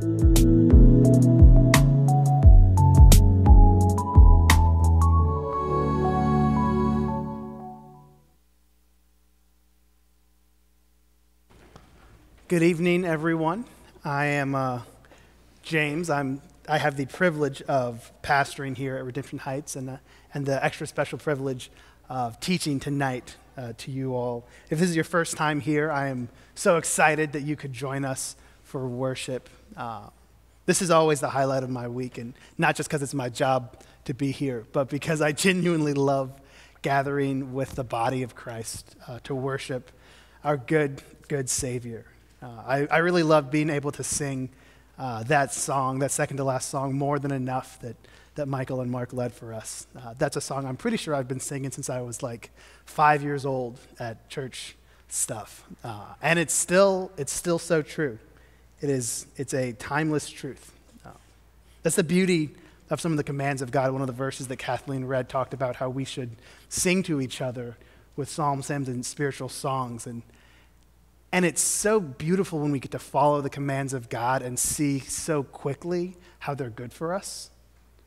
Good evening, everyone. I am uh, James. I'm, I have the privilege of pastoring here at Redemption Heights and, uh, and the extra special privilege of teaching tonight uh, to you all. If this is your first time here, I am so excited that you could join us for worship. Uh, this is always the highlight of my week, and not just because it's my job to be here, but because I genuinely love gathering with the body of Christ uh, to worship our good, good Savior. Uh, I, I, really love being able to sing uh, that song, that second to last song, More Than Enough, that, that Michael and Mark led for us. Uh, that's a song I'm pretty sure I've been singing since I was like five years old at church stuff. Uh, and it's still, it's still so true. It is, it's a timeless truth. Uh, that's the beauty of some of the commands of God. One of the verses that Kathleen read talked about how we should sing to each other with psalms, hymns, and spiritual songs. And and it's so beautiful when we get to follow the commands of God and see so quickly how they're good for us,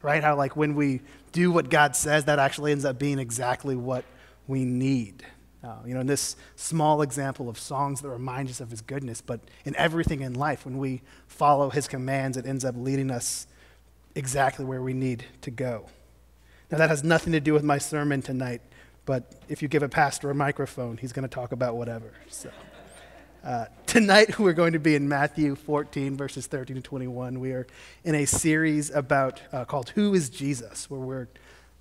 right? How, like, when we do what God says, that actually ends up being exactly what we need. Uh, you know, in this small example of songs that remind us of His goodness, but in everything in life, when we follow His commands, it ends up leading us exactly where we need to go. Now, that has nothing to do with my sermon tonight, but if you give a pastor a microphone, he's going to talk about whatever. So. Uh, tonight, we're going to be in Matthew 14, verses 13 to 21. We are in a series about uh, called Who is Jesus, where we're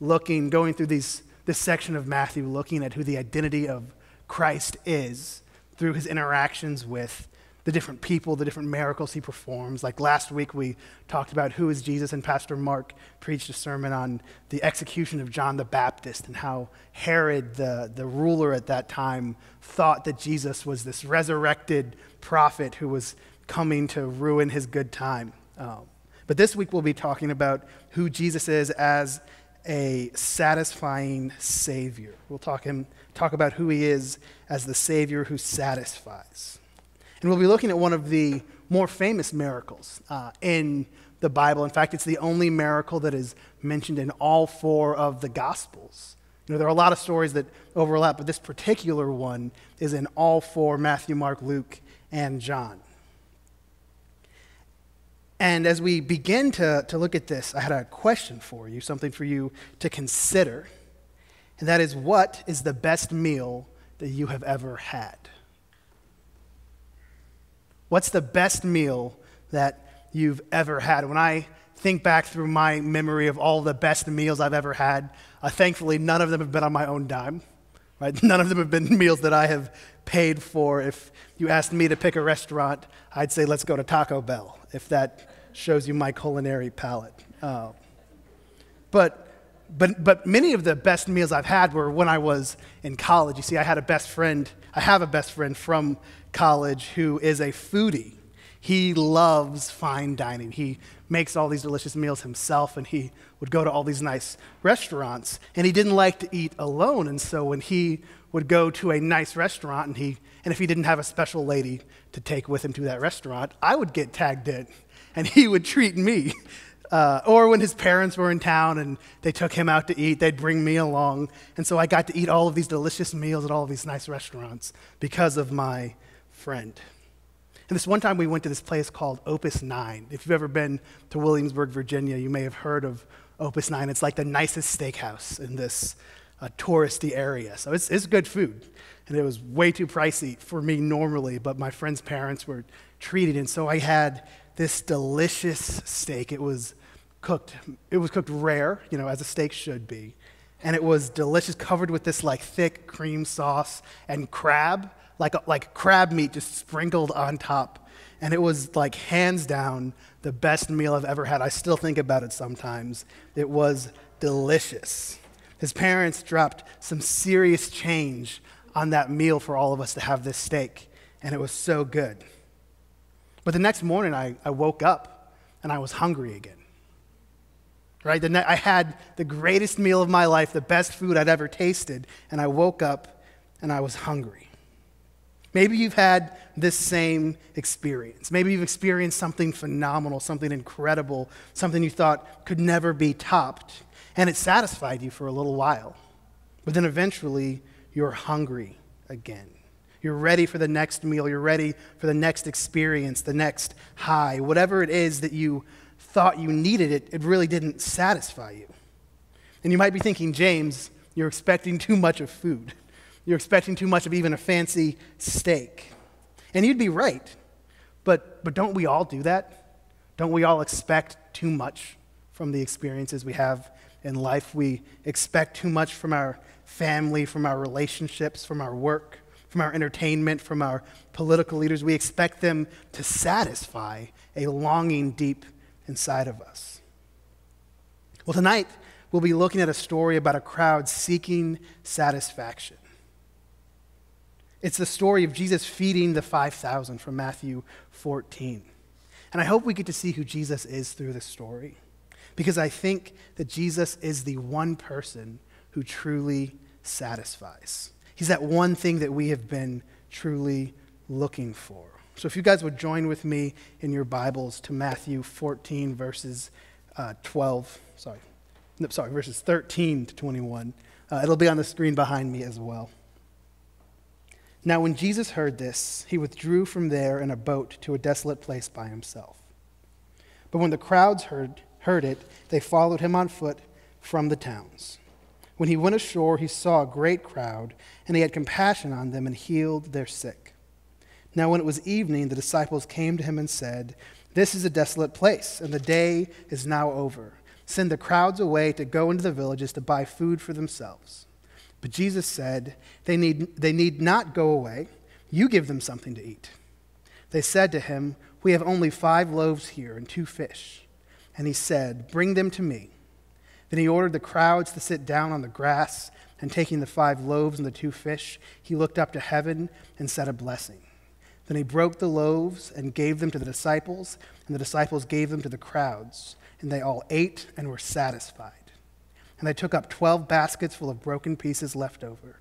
looking, going through these, this section of Matthew, looking at who the identity of Christ is through his interactions with the different people, the different miracles he performs. Like last week, we talked about who is Jesus, and Pastor Mark preached a sermon on the execution of John the Baptist and how Herod, the, the ruler at that time, thought that Jesus was this resurrected prophet who was coming to ruin his good time. Um, but this week, we'll be talking about who Jesus is as a satisfying Savior. We'll talk, him, talk about who he is as the Savior who satisfies. And we'll be looking at one of the more famous miracles uh, in the Bible. In fact, it's the only miracle that is mentioned in all four of the Gospels. You know, there are a lot of stories that overlap, but this particular one is in all four Matthew, Mark, Luke, and John. And as we begin to, to look at this, I had a question for you, something for you to consider. And that is what is the best meal that you have ever had? What's the best meal that you've ever had? When I think back through my memory of all the best meals I've ever had, uh, thankfully, none of them have been on my own dime. Right? None of them have been meals that I have paid for. If you asked me to pick a restaurant, I'd say, let's go to Taco Bell, if that shows you my culinary palate. Uh, but, but, but many of the best meals I've had were when I was in college. You see, I had a best friend, I have a best friend from college who is a foodie. He loves fine dining. He makes all these delicious meals himself, and he would go to all these nice restaurants. And he didn't like to eat alone, and so when he would go to a nice restaurant, and, he, and if he didn't have a special lady to take with him to that restaurant, I would get tagged in, and he would treat me. Uh, or when his parents were in town and they took him out to eat, they'd bring me along. And so I got to eat all of these delicious meals at all of these nice restaurants because of my friend. And this one time we went to this place called Opus 9. If you've ever been to Williamsburg, Virginia, you may have heard of Opus 9. It's like the nicest steakhouse in this uh, touristy area. So it's, it's good food. And it was way too pricey for me normally, but my friend's parents were treated. And so I had this delicious steak. It was cooked, it was cooked rare, you know, as a steak should be. And it was delicious, covered with this like thick cream sauce and crab like, like crab meat just sprinkled on top. And it was like hands down the best meal I've ever had. I still think about it sometimes. It was delicious. His parents dropped some serious change on that meal for all of us to have this steak, and it was so good. But the next morning, I, I woke up and I was hungry again. Right? The ne- I had the greatest meal of my life, the best food I'd ever tasted, and I woke up and I was hungry. Maybe you've had this same experience. Maybe you've experienced something phenomenal, something incredible, something you thought could never be topped, and it satisfied you for a little while. But then eventually, you're hungry again. You're ready for the next meal. You're ready for the next experience, the next high. Whatever it is that you thought you needed, it, it really didn't satisfy you. And you might be thinking, James, you're expecting too much of food. You're expecting too much of even a fancy steak. And you'd be right. But, but don't we all do that? Don't we all expect too much from the experiences we have in life? We expect too much from our family, from our relationships, from our work, from our entertainment, from our political leaders. We expect them to satisfy a longing deep inside of us. Well, tonight we'll be looking at a story about a crowd seeking satisfaction. It's the story of Jesus feeding the 5,000 from Matthew 14. And I hope we get to see who Jesus is through this story because I think that Jesus is the one person who truly satisfies. He's that one thing that we have been truly looking for. So if you guys would join with me in your Bibles to Matthew 14, verses uh, 12, sorry, no, sorry, verses 13 to 21. Uh, it'll be on the screen behind me as well. Now, when Jesus heard this, he withdrew from there in a boat to a desolate place by himself. But when the crowds heard, heard it, they followed him on foot from the towns. When he went ashore, he saw a great crowd, and he had compassion on them and healed their sick. Now, when it was evening, the disciples came to him and said, This is a desolate place, and the day is now over. Send the crowds away to go into the villages to buy food for themselves. But Jesus said, they need, they need not go away. You give them something to eat. They said to him, We have only five loaves here and two fish. And he said, Bring them to me. Then he ordered the crowds to sit down on the grass, and taking the five loaves and the two fish, he looked up to heaven and said a blessing. Then he broke the loaves and gave them to the disciples, and the disciples gave them to the crowds, and they all ate and were satisfied. And they took up 12 baskets full of broken pieces left over.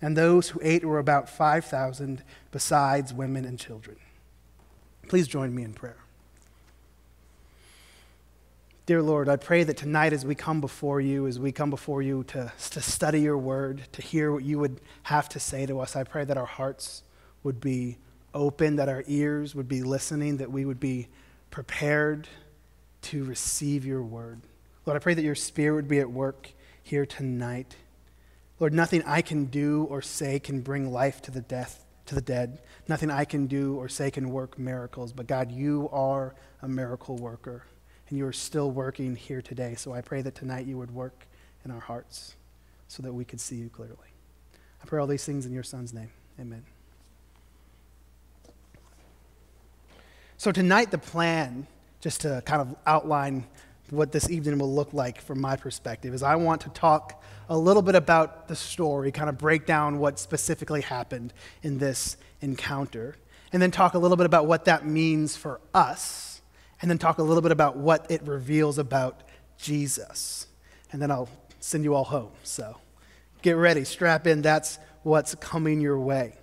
And those who ate were about 5,000, besides women and children. Please join me in prayer. Dear Lord, I pray that tonight as we come before you, as we come before you to, to study your word, to hear what you would have to say to us, I pray that our hearts would be open, that our ears would be listening, that we would be prepared to receive your word. Lord, I pray that your spirit would be at work here tonight. Lord, nothing I can do or say can bring life to the death to the dead. Nothing I can do or say can work miracles, but God, you are a miracle worker and you are still working here today. So I pray that tonight you would work in our hearts so that we could see you clearly. I pray all these things in your son's name. Amen. So tonight the plan just to kind of outline what this evening will look like from my perspective is I want to talk a little bit about the story, kind of break down what specifically happened in this encounter, and then talk a little bit about what that means for us, and then talk a little bit about what it reveals about Jesus. And then I'll send you all home. So get ready, strap in. That's what's coming your way.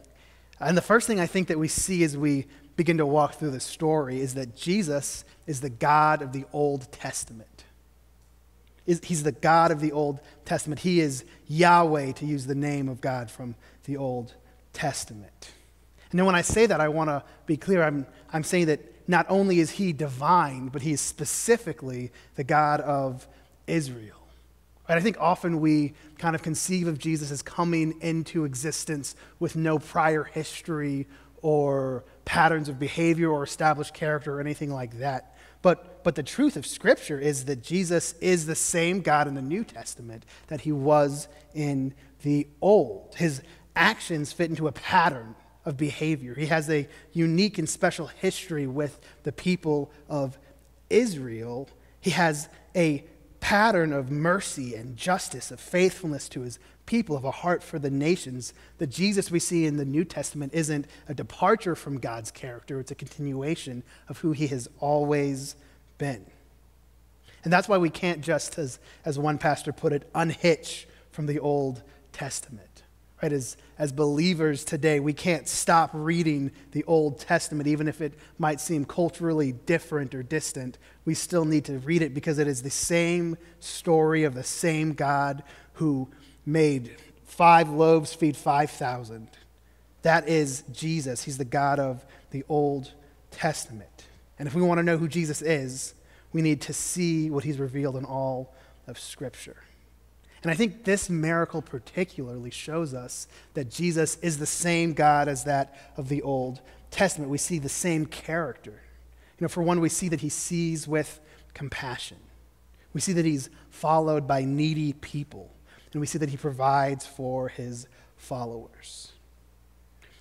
And the first thing I think that we see as we begin to walk through the story is that Jesus is the God of the Old Testament. He's the God of the Old Testament. He is Yahweh, to use the name of God from the Old Testament. And then when I say that, I want to be clear. I'm, I'm saying that not only is he divine, but he is specifically the God of Israel. Right? I think often we kind of conceive of Jesus as coming into existence with no prior history or patterns of behavior or established character or anything like that. But, but the truth of Scripture is that Jesus is the same God in the New Testament that he was in the Old. His actions fit into a pattern of behavior. He has a unique and special history with the people of Israel. He has a pattern of mercy and justice, of faithfulness to his people, of a heart for the nations. The Jesus we see in the New Testament isn't a departure from God's character, it's a continuation of who he has always been. And that's why we can't just, as, as one pastor put it, unhitch from the Old Testament. Right? As, as believers today, we can't stop reading the Old Testament, even if it might seem culturally different or distant. We still need to read it because it is the same story of the same God who made five loaves feed 5,000. That is Jesus. He's the God of the Old Testament. And if we want to know who Jesus is, we need to see what he's revealed in all of Scripture. And I think this miracle particularly shows us that Jesus is the same God as that of the Old Testament. We see the same character. You know, for one, we see that he sees with compassion. We see that he's followed by needy people. And we see that he provides for his followers.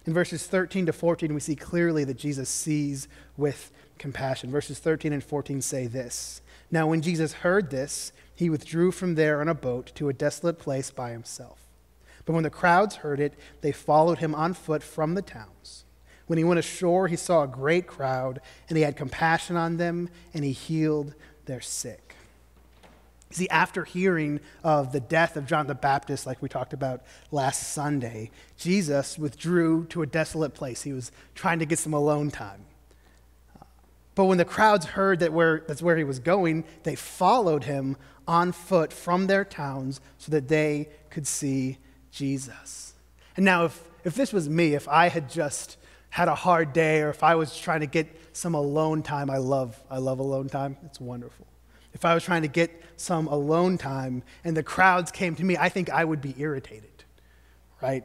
In verses 13 to 14, we see clearly that Jesus sees with compassion. Verses 13 and 14 say this Now, when Jesus heard this, he withdrew from there on a boat to a desolate place by himself. But when the crowds heard it, they followed him on foot from the towns. When he went ashore, he saw a great crowd, and he had compassion on them, and he healed their sick. See, after hearing of the death of John the Baptist, like we talked about last Sunday, Jesus withdrew to a desolate place. He was trying to get some alone time. But when the crowds heard that where, that's where he was going, they followed him on foot from their towns so that they could see Jesus. And now, if, if this was me, if I had just had a hard day or if I was trying to get some alone time, I love, I love alone time. It's wonderful. If I was trying to get some alone time and the crowds came to me, I think I would be irritated, right?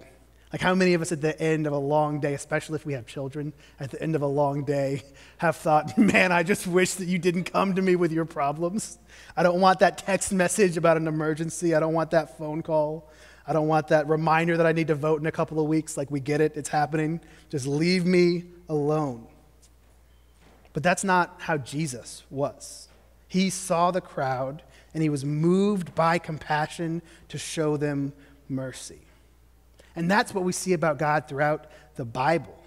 Like, how many of us at the end of a long day, especially if we have children, at the end of a long day, have thought, man, I just wish that you didn't come to me with your problems? I don't want that text message about an emergency. I don't want that phone call. I don't want that reminder that I need to vote in a couple of weeks. Like, we get it, it's happening. Just leave me alone. But that's not how Jesus was. He saw the crowd and he was moved by compassion to show them mercy. And that's what we see about God throughout the Bible.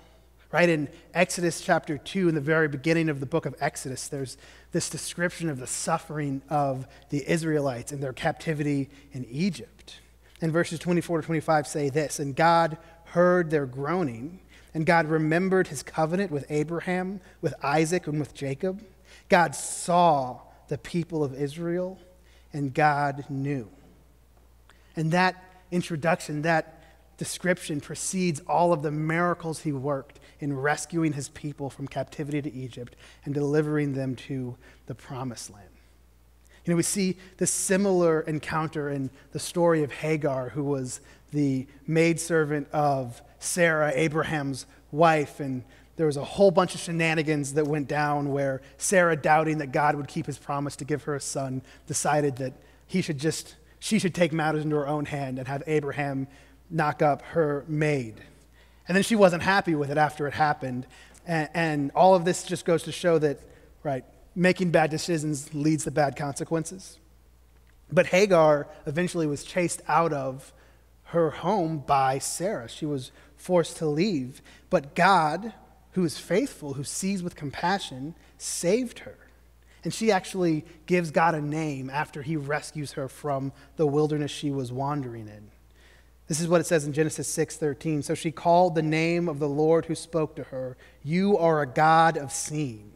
Right? In Exodus chapter 2, in the very beginning of the book of Exodus, there's this description of the suffering of the Israelites in their captivity in Egypt. And verses 24 to 25 say this And God heard their groaning, and God remembered his covenant with Abraham, with Isaac, and with Jacob. God saw the people of Israel, and God knew. And that introduction, that description precedes all of the miracles he worked in rescuing his people from captivity to Egypt and delivering them to the promised land. You know, we see this similar encounter in the story of Hagar, who was the maidservant of Sarah, Abraham's wife. And there was a whole bunch of shenanigans that went down where Sarah, doubting that God would keep his promise to give her a son, decided that he should just, she should take matters into her own hand and have Abraham knock up her maid. And then she wasn't happy with it after it happened. And, and, all of this just goes to show that, right, making bad decisions leads to bad consequences. But Hagar eventually was chased out of her home by Sarah. She was forced to leave. But God, who is faithful, who sees with compassion, saved her. And she actually gives God a name after he rescues her from the wilderness she was wandering in. This is what it says in Genesis 6:13. So she called the name of the Lord who spoke to her, "You are a God of seeing."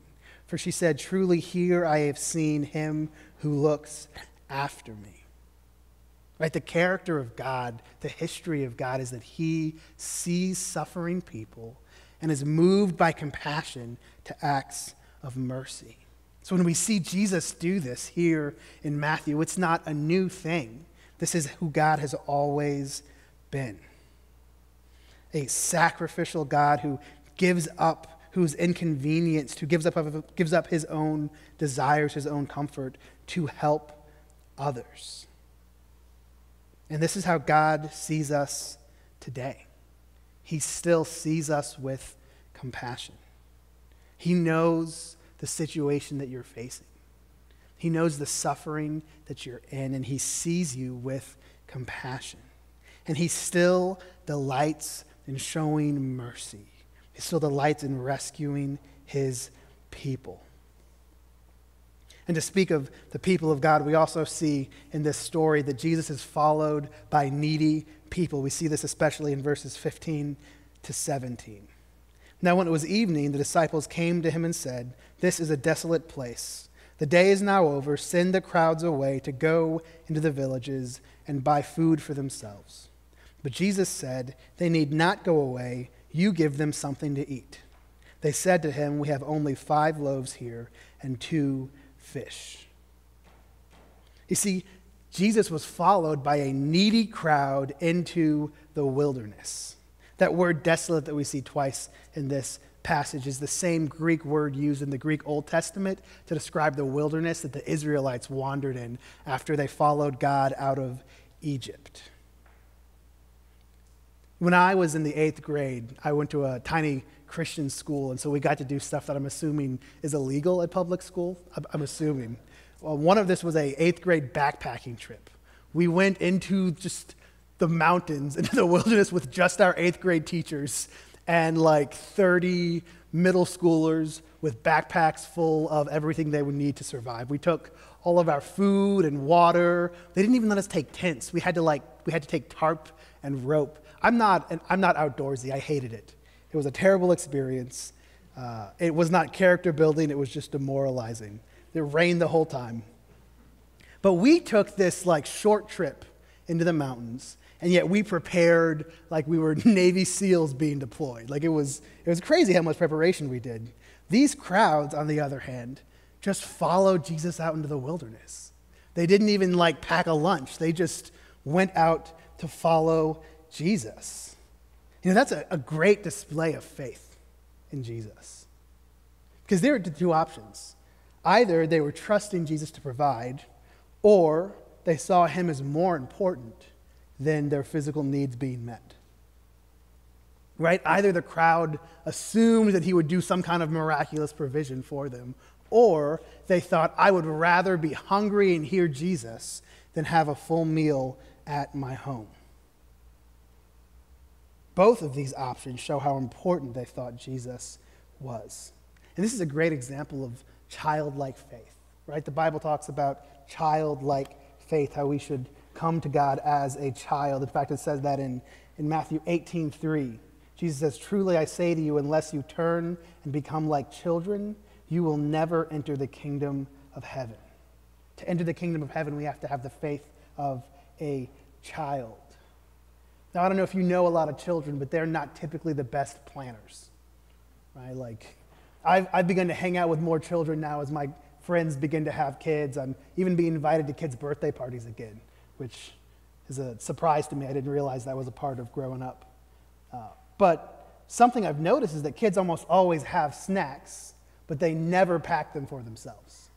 For she said, "Truly here I have seen him who looks after me." Right? The character of God, the history of God is that he sees suffering people and is moved by compassion to acts of mercy. So when we see Jesus do this here in Matthew, it's not a new thing. This is who God has always been. A sacrificial God who gives up, who's inconvenienced, who gives up, gives up his own desires, his own comfort to help others. And this is how God sees us today. He still sees us with compassion. He knows the situation that you're facing. He knows the suffering that you're in, and He sees you with compassion. And he still delights in showing mercy. He still delights in rescuing his people. And to speak of the people of God, we also see in this story that Jesus is followed by needy people. We see this especially in verses 15 to 17. Now, when it was evening, the disciples came to him and said, This is a desolate place. The day is now over. Send the crowds away to go into the villages and buy food for themselves. But Jesus said, They need not go away. You give them something to eat. They said to him, We have only five loaves here and two fish. You see, Jesus was followed by a needy crowd into the wilderness. That word desolate that we see twice in this passage is the same Greek word used in the Greek Old Testament to describe the wilderness that the Israelites wandered in after they followed God out of Egypt. When I was in the eighth grade, I went to a tiny Christian school, and so we got to do stuff that I'm assuming is illegal at public school. I'm assuming. Well, one of this was a eighth grade backpacking trip. We went into just the mountains into the wilderness with just our eighth grade teachers and like 30 middle schoolers with backpacks full of everything they would need to survive. We took all of our food and water. They didn't even let us take tents. We had to like we had to take tarp and rope. I'm not I'm not outdoorsy. I hated it. It was a terrible experience. Uh, it was not character building. It was just demoralizing. It rained the whole time. But we took this like short trip into the mountains and yet we prepared like we were Navy SEALs being deployed. Like it was, it was crazy how much preparation we did. These crowds, on the other hand, just followed Jesus out into the wilderness. They didn't even like pack a lunch, they just went out to follow Jesus. You know, that's a, a great display of faith in Jesus. Because there are two options either they were trusting Jesus to provide, or they saw him as more important than their physical needs being met. Right? Either the crowd assumed that he would do some kind of miraculous provision for them, or they thought, I would rather be hungry and hear Jesus than have a full meal at my home. Both of these options show how important they thought Jesus was. And this is a great example of childlike faith, right? The Bible talks about childlike faith, how we should come to God as a child. In fact, it says that in, in Matthew 18 3. Jesus says, Truly I say to you, unless you turn and become like children, you will never enter the kingdom of heaven. To enter the kingdom of heaven, we have to have the faith of a child. Now, I don't know if you know a lot of children, but they're not typically the best planners. Right? Like, I've, I've begun to hang out with more children now as my friends begin to have kids. I'm even being invited to kids' birthday parties again which is a surprise to me. I didn't realize that was a part of growing up. Uh, but something I've noticed is that kids almost always have snacks, but they never pack them for themselves,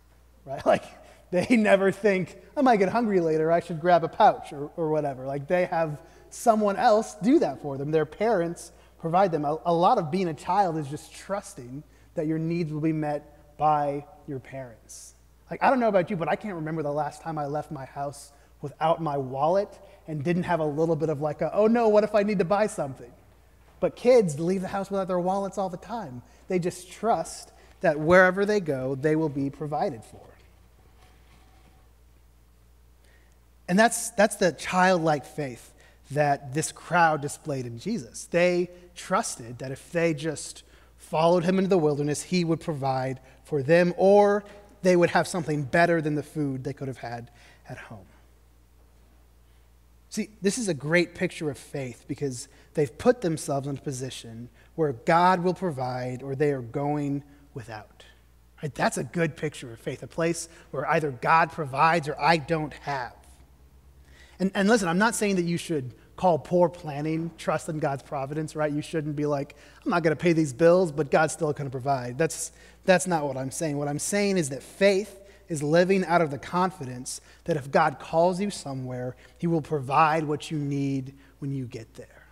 right? Like, they never think, I might get hungry later, I should grab a pouch or, or whatever. Like, they have someone else do that for them. Their parents provide them. A, a lot of being a child is just trusting that your needs will be met by your parents. Like, I don't know about you, but I can't remember the last time I left my house without my wallet and didn't have a little bit of like a, oh no, what if I need to buy something? But kids leave the house without their wallets all the time. They just trust that wherever they go, they will be provided for. And that's, that's the childlike faith that this crowd displayed in Jesus. They trusted that if they just followed him into the wilderness, he would provide for them, or they would have something better than the food they could have had at home. See, this is a great picture of faith because they've put themselves in a position where God will provide or they are going without. Right? That's a good picture of faith, a place where either God provides or I don't have. And, and listen, I'm not saying that you should call poor planning trust in God's providence, right? You shouldn't be like, I'm not going to pay these bills, but God's still going to provide. That's, that's not what I'm saying. What I'm saying is that faith is living out of the confidence that if God calls you somewhere, He will provide what you need when you get there.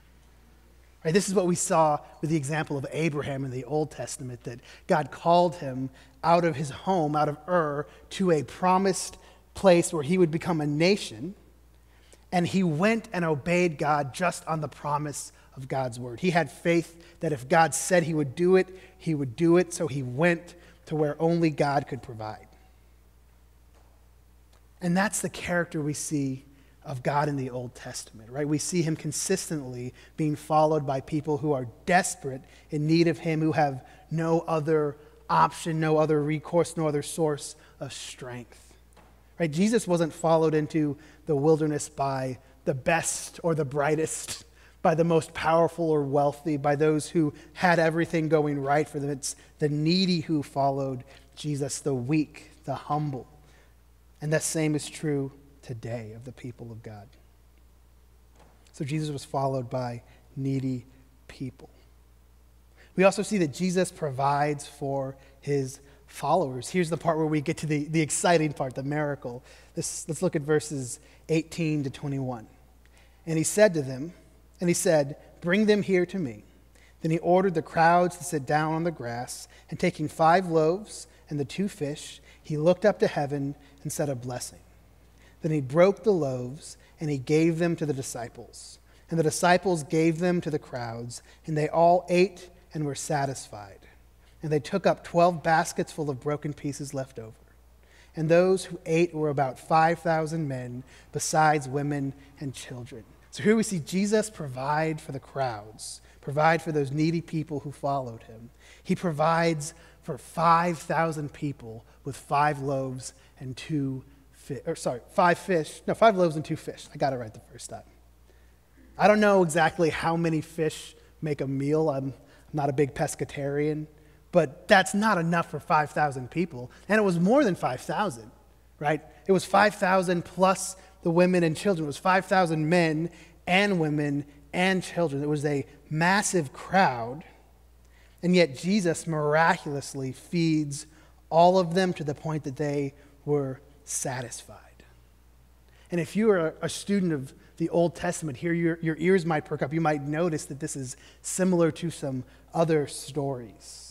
Right, this is what we saw with the example of Abraham in the Old Testament that God called him out of his home, out of Ur, to a promised place where he would become a nation. And he went and obeyed God just on the promise of God's word. He had faith that if God said he would do it, he would do it. So he went to where only God could provide. And that's the character we see of God in the Old Testament, right? We see him consistently being followed by people who are desperate in need of him, who have no other option, no other recourse, no other source of strength. Right? Jesus wasn't followed into the wilderness by the best or the brightest, by the most powerful or wealthy, by those who had everything going right for them. It's the needy who followed Jesus, the weak, the humble. And that same is true today of the people of God. So Jesus was followed by needy people. We also see that Jesus provides for his followers. Here's the part where we get to the, the exciting part, the miracle. This, let's look at verses 18 to 21. And he said to them, and he said, Bring them here to me. Then he ordered the crowds to sit down on the grass, and taking five loaves and the two fish, he looked up to heaven and said a blessing. Then he broke the loaves, and he gave them to the disciples. And the disciples gave them to the crowds, and they all ate and were satisfied. And they took up twelve baskets full of broken pieces left over. And those who ate were about 5,000 men, besides women and children. So here we see Jesus provide for the crowds, provide for those needy people who followed him. He provides for 5,000 people with five loaves and two fish, or sorry, five fish, no, five loaves and two fish. I got it right the first time. I don't know exactly how many fish make a meal. I'm not a big pescatarian, but that's not enough for 5,000 people. And it was more than 5,000, right? It was 5,000 plus the women and children. It was 5,000 men and women and children. It was a massive crowd. And yet Jesus miraculously feeds all of them to the point that they were satisfied. And if you are a student of the Old Testament, here your, your ears might perk up. You might notice that this is similar to some other stories.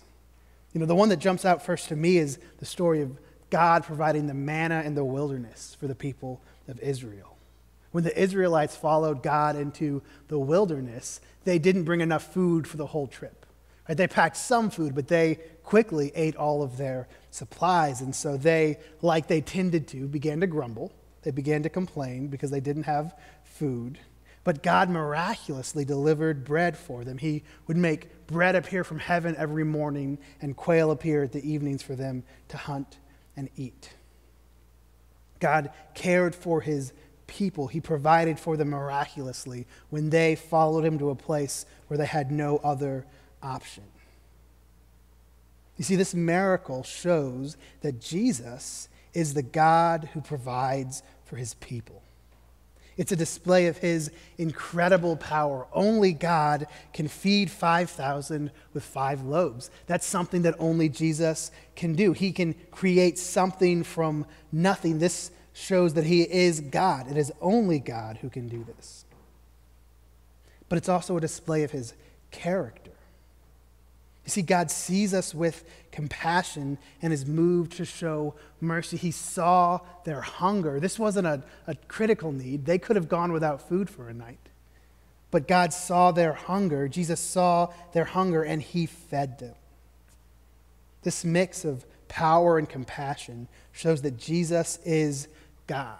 You know, the one that jumps out first to me is the story of God providing the manna in the wilderness for the people of Israel. When the Israelites followed God into the wilderness, they didn't bring enough food for the whole trip. Right? They packed some food, but they quickly ate all of their supplies. And so they, like they tended to, began to grumble. They began to complain because they didn't have food. But God miraculously delivered bread for them. He would make bread appear from heaven every morning and quail appear at the evenings for them to hunt and eat. God cared for his people. He provided for them miraculously when they followed him to a place where they had no other option. You see, this miracle shows that Jesus is the God who provides for his people. It's a display of his incredible power. Only God can feed 5,000 with five loaves. That's something that only Jesus can do. He can create something from nothing. This shows that he is God. It is only God who can do this. But it's also a display of his character. You see, God sees us with compassion and is moved to show mercy. He saw their hunger. This wasn't a, a critical need, they could have gone without food for a night. But God saw their hunger. Jesus saw their hunger and he fed them. This mix of power and compassion shows that Jesus is God.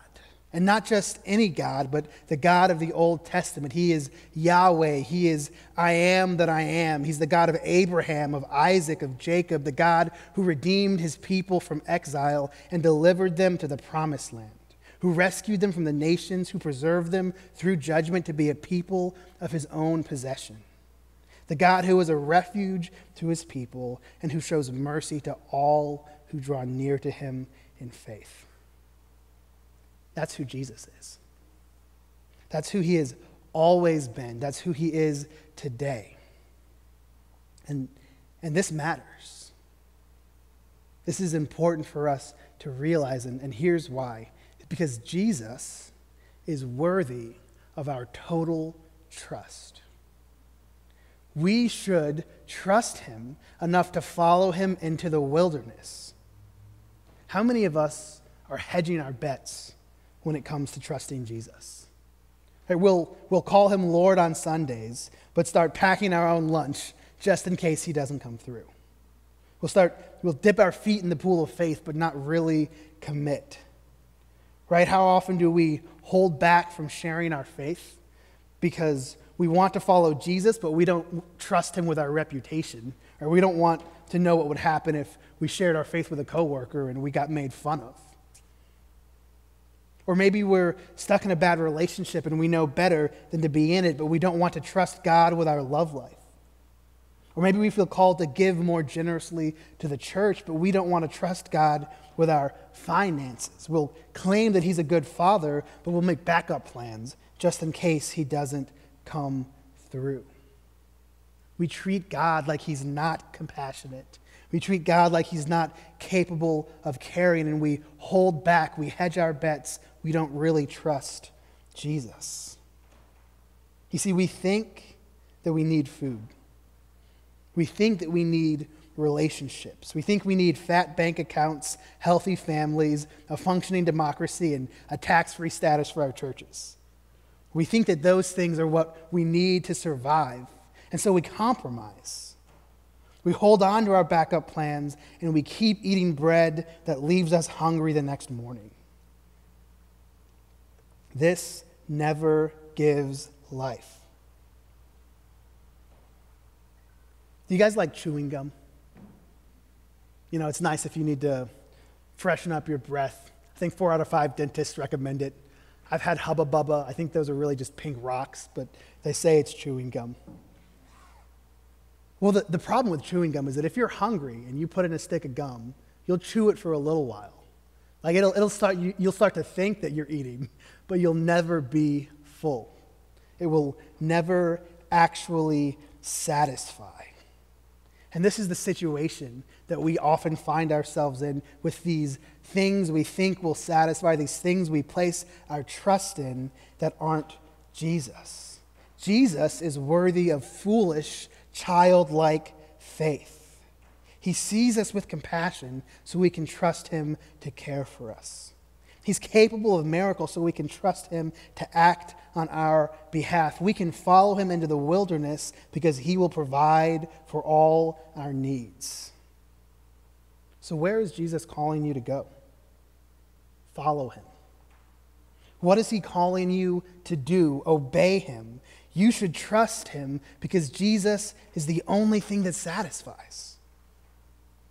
And not just any God, but the God of the Old Testament. He is Yahweh. He is I am that I am. He's the God of Abraham, of Isaac, of Jacob, the God who redeemed his people from exile and delivered them to the promised land, who rescued them from the nations, who preserved them through judgment to be a people of his own possession. The God who is a refuge to his people and who shows mercy to all who draw near to him in faith. That's who Jesus is. That's who he has always been. That's who he is today. And, and this matters. This is important for us to realize, and, and here's why. Because Jesus is worthy of our total trust. We should trust him enough to follow him into the wilderness. How many of us are hedging our bets when it comes to trusting Jesus. We'll, we'll call him Lord on Sundays, but start packing our own lunch just in case he doesn't come through. We'll start, we'll dip our feet in the pool of faith, but not really commit. right? How often do we hold back from sharing our faith because we want to follow Jesus, but we don't trust him with our reputation, or we don't want to know what would happen if we shared our faith with a coworker and we got made fun of. Or maybe we're stuck in a bad relationship and we know better than to be in it, but we don't want to trust God with our love life. Or maybe we feel called to give more generously to the church, but we don't want to trust God with our finances. We'll claim that He's a good father, but we'll make backup plans just in case He doesn't come through. We treat God like He's not compassionate. We treat God like He's not capable of caring, and we hold back. We hedge our bets. We don't really trust Jesus. You see, we think that we need food. We think that we need relationships. We think we need fat bank accounts, healthy families, a functioning democracy, and a tax free status for our churches. We think that those things are what we need to survive. And so we compromise. We hold on to our backup plans and we keep eating bread that leaves us hungry the next morning. This never gives life. Do you guys like chewing gum? You know, it's nice if you need to freshen up your breath. I think four out of five dentists recommend it. I've had Hubba Bubba. I think those are really just pink rocks, but they say it's chewing gum. Well, the, the problem with chewing gum is that if you're hungry and you put in a stick of gum, you'll chew it for a little while. Like it'll, it'll start, you, you'll start to think that you're eating, but you'll never be full. It will never actually satisfy. And this is the situation that we often find ourselves in with these things we think will satisfy, these things we place our trust in that aren't Jesus. Jesus is worthy of foolish, childlike faith. He sees us with compassion so we can trust him to care for us. He's capable of miracles so we can trust him to act on our behalf. We can follow him into the wilderness because he will provide for all our needs. So, where is Jesus calling you to go? Follow him. What is he calling you to do? Obey him. You should trust him because Jesus is the only thing that satisfies.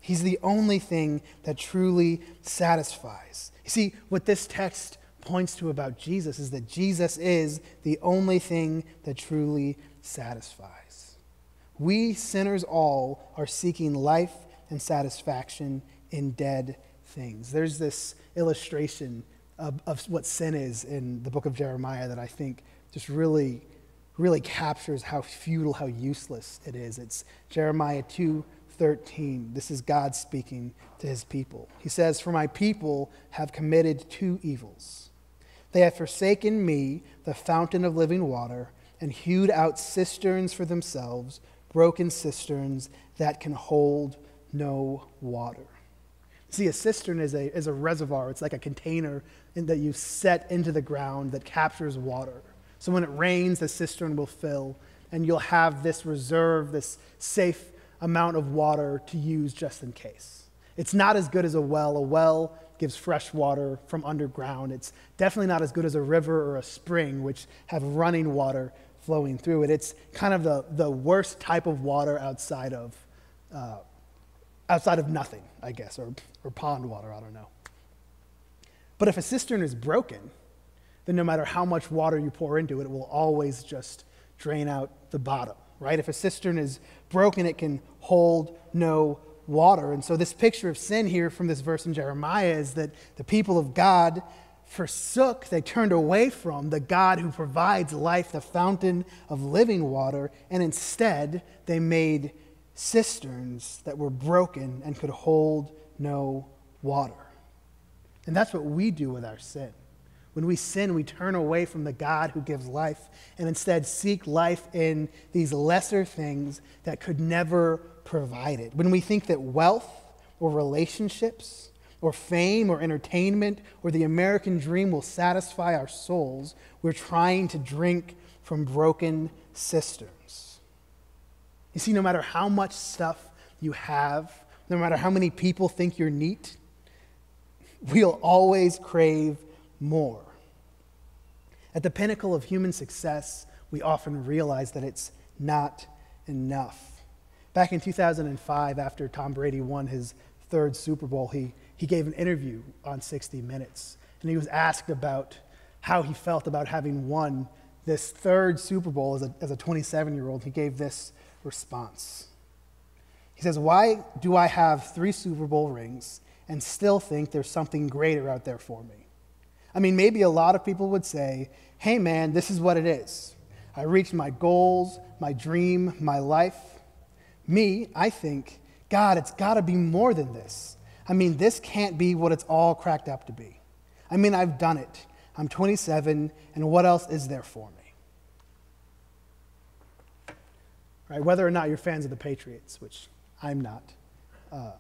He's the only thing that truly satisfies. You see, what this text points to about Jesus is that Jesus is the only thing that truly satisfies. We sinners all are seeking life and satisfaction in dead things. There's this illustration of, of what sin is in the book of Jeremiah that I think just really, really captures how futile, how useless it is. It's Jeremiah 2 13. This is God speaking to his people. He says, For my people have committed two evils. They have forsaken me, the fountain of living water, and hewed out cisterns for themselves, broken cisterns that can hold no water. See, a cistern is a, is a reservoir. It's like a container in, that you set into the ground that captures water. So when it rains, the cistern will fill, and you'll have this reserve, this safe amount of water to use just in case. It's not as good as a well. A well gives fresh water from underground. It's definitely not as good as a river or a spring, which have running water flowing through it. It's kind of the, the worst type of water outside of, uh, outside of nothing, I guess, or, or pond water, I don't know. But if a cistern is broken, then no matter how much water you pour into it, it will always just drain out the bottom right? If a cistern is broken, it can hold no water. And so, this picture of sin here from this verse in Jeremiah is that the people of God forsook, they turned away from the God who provides life, the fountain of living water, and instead they made cisterns that were broken and could hold no water. And that's what we do with our sin. When we sin, we turn away from the God who gives life and instead seek life in these lesser things that could never provide it. When we think that wealth or relationships or fame or entertainment or the American dream will satisfy our souls, we're trying to drink from broken cisterns. You see, no matter how much stuff you have, no matter how many people think you're neat, we'll always crave more. At the pinnacle of human success, we often realize that it's not enough. Back in 2005, after Tom Brady won his third Super Bowl, he, he gave an interview on 60 Minutes. And he was asked about how he felt about having won this third Super Bowl as a, as a 27 year old. He gave this response. He says, Why do I have three Super Bowl rings and still think there's something greater out there for me? I mean, maybe a lot of people would say, Hey man, this is what it is. I reached my goals, my dream, my life. Me, I think, God, it's got to be more than this. I mean, this can't be what it's all cracked up to be. I mean, I've done it. I'm 27, and what else is there for me? Right, whether or not you're fans of the Patriots, which I'm not, uh,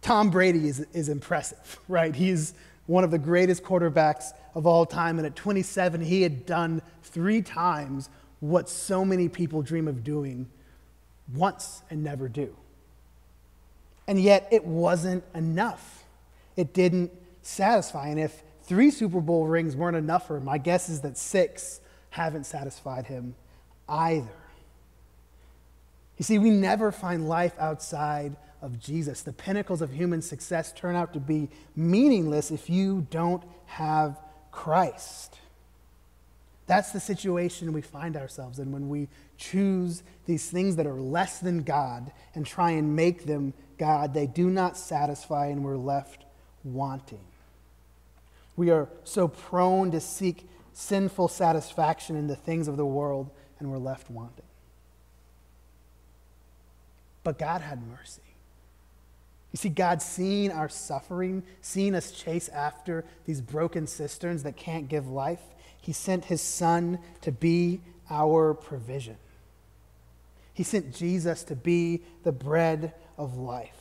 Tom Brady is, is impressive, right? He's one of the greatest quarterbacks of all time, and at 27, he had done three times what so many people dream of doing once and never do. And yet, it wasn't enough. It didn't satisfy. And if three Super Bowl rings weren't enough for him, my guess is that six haven't satisfied him either. You see, we never find life outside of Jesus. The pinnacles of human success turn out to be meaningless if you don't have Christ. That's the situation we find ourselves in when we choose these things that are less than God and try and make them God. They do not satisfy, and we're left wanting. We are so prone to seek sinful satisfaction in the things of the world, and we're left wanting. But God had mercy. You see, God seeing our suffering, seeing us chase after these broken cisterns that can't give life, He sent His Son to be our provision. He sent Jesus to be the bread of life.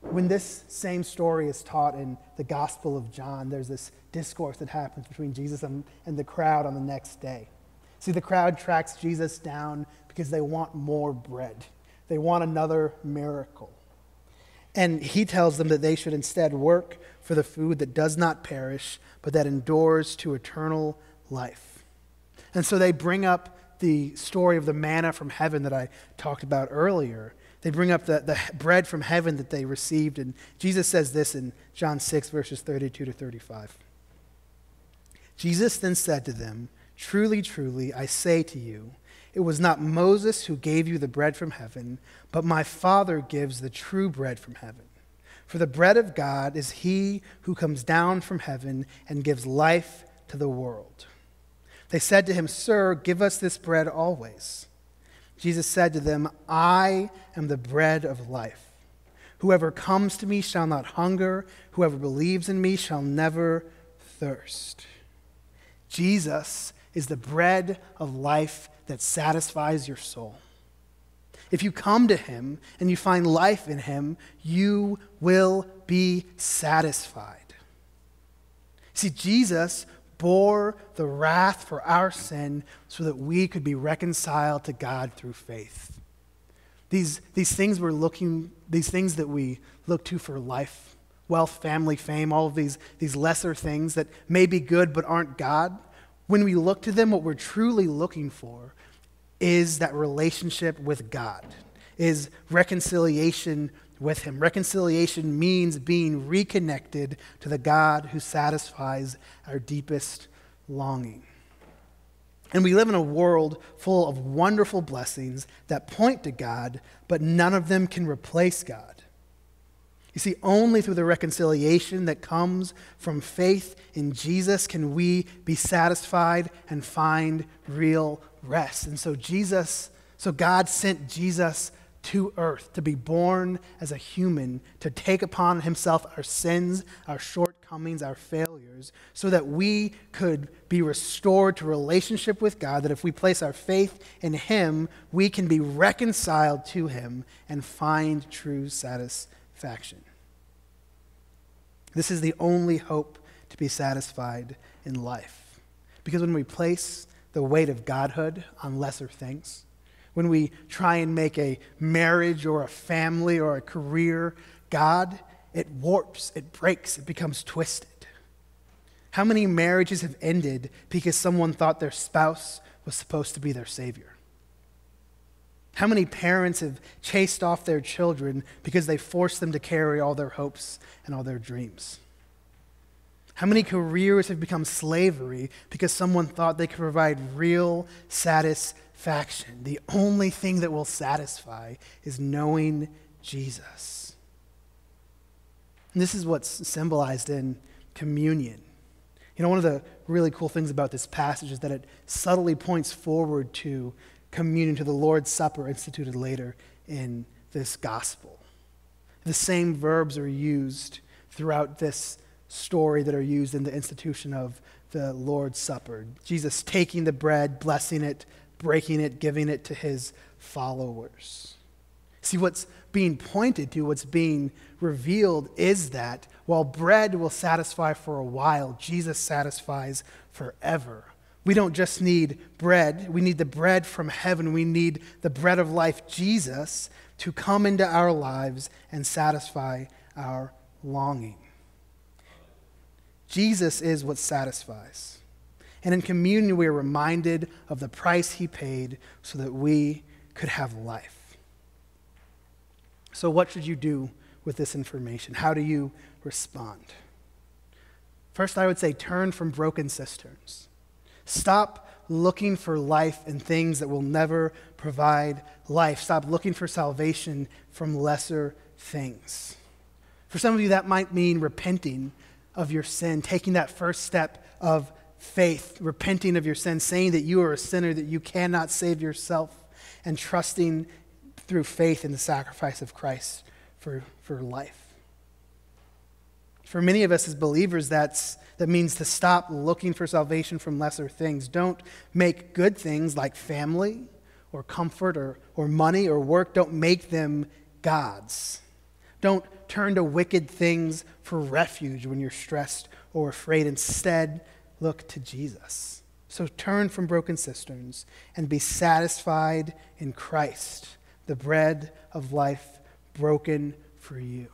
When this same story is taught in the Gospel of John, there's this discourse that happens between Jesus and, and the crowd on the next day. See, the crowd tracks Jesus down because they want more bread, they want another miracle. And he tells them that they should instead work for the food that does not perish, but that endures to eternal life. And so they bring up the story of the manna from heaven that I talked about earlier. They bring up the, the bread from heaven that they received. And Jesus says this in John 6, verses 32 to 35. Jesus then said to them, Truly, truly, I say to you, it was not Moses who gave you the bread from heaven, but my Father gives the true bread from heaven. For the bread of God is he who comes down from heaven and gives life to the world. They said to him, Sir, give us this bread always. Jesus said to them, I am the bread of life. Whoever comes to me shall not hunger, whoever believes in me shall never thirst. Jesus is the bread of life that satisfies your soul. If you come to him and you find life in him, you will be satisfied. See, Jesus bore the wrath for our sin so that we could be reconciled to God through faith. These, these things we're looking, these things that we look to for life, wealth, family, fame, all of these, these lesser things that may be good but aren't God, when we look to them, what we're truly looking for is that relationship with God, is reconciliation with Him. Reconciliation means being reconnected to the God who satisfies our deepest longing. And we live in a world full of wonderful blessings that point to God, but none of them can replace God. You see, only through the reconciliation that comes from faith in Jesus can we be satisfied and find real rest. And so, Jesus, so God sent Jesus to earth to be born as a human, to take upon himself our sins, our shortcomings, our failures, so that we could be restored to relationship with God, that if we place our faith in him, we can be reconciled to him and find true satisfaction. This is the only hope to be satisfied in life. Because when we place the weight of godhood on lesser things, when we try and make a marriage or a family or a career God, it warps, it breaks, it becomes twisted. How many marriages have ended because someone thought their spouse was supposed to be their savior? How many parents have chased off their children because they forced them to carry all their hopes and all their dreams? How many careers have become slavery because someone thought they could provide real satisfaction? The only thing that will satisfy is knowing Jesus. And this is what's symbolized in communion. You know, one of the really cool things about this passage is that it subtly points forward to communion, to the Lord's Supper instituted later in this gospel. The same verbs are used throughout this story that are used in the institution of the Lord's Supper. Jesus taking the bread, blessing it, breaking it, giving it to his followers. See, what's being pointed to, what's being revealed is that while bread will satisfy for a while, Jesus satisfies forever. We don't just need bread, we need the bread from heaven. We need the bread of life, Jesus, to come into our lives and satisfy our longing. Jesus is what satisfies. And in communion, we are reminded of the price he paid so that we could have life. So, what should you do with this information? How do you respond? First, I would say turn from broken cisterns. Stop looking for life in things that will never provide life. Stop looking for salvation from lesser things. For some of you, that might mean repenting of your sin, taking that first step of faith, repenting of your sin, saying that you are a sinner, that you cannot save yourself, and trusting through faith in the sacrifice of Christ for, for life. For many of us as believers, that's that means to stop looking for salvation from lesser things. Don't make good things like family or comfort or, or money or work, don't make them gods. Don't turn to wicked things for refuge when you're stressed or afraid. Instead, look to Jesus. So turn from broken cisterns and be satisfied in Christ, the bread of life broken for you.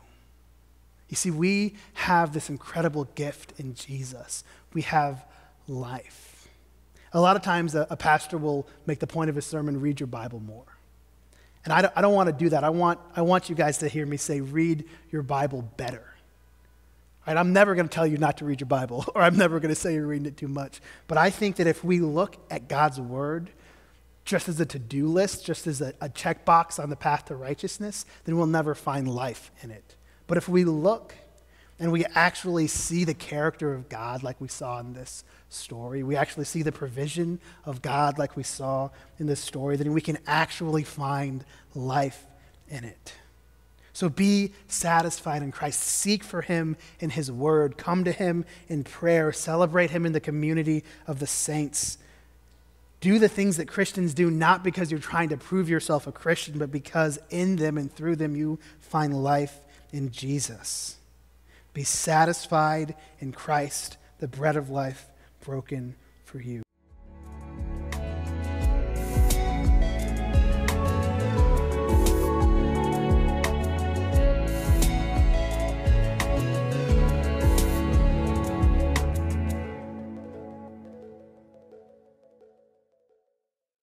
You see, we have this incredible gift in Jesus. We have life. A lot of times, a, a pastor will make the point of his sermon read your Bible more. And I don't, I don't want to do that. I want, I want you guys to hear me say, read your Bible better. Right? I'm never going to tell you not to read your Bible, or I'm never going to say you're reading it too much. But I think that if we look at God's Word just as a to do list, just as a, a checkbox on the path to righteousness, then we'll never find life in it. But if we look and we actually see the character of God like we saw in this story, we actually see the provision of God like we saw in this story, then we can actually find life in it. So be satisfied in Christ. Seek for him in his word. Come to him in prayer. Celebrate him in the community of the saints. Do the things that Christians do, not because you're trying to prove yourself a Christian, but because in them and through them you find life in Jesus. Be satisfied in Christ, the bread of life broken for you.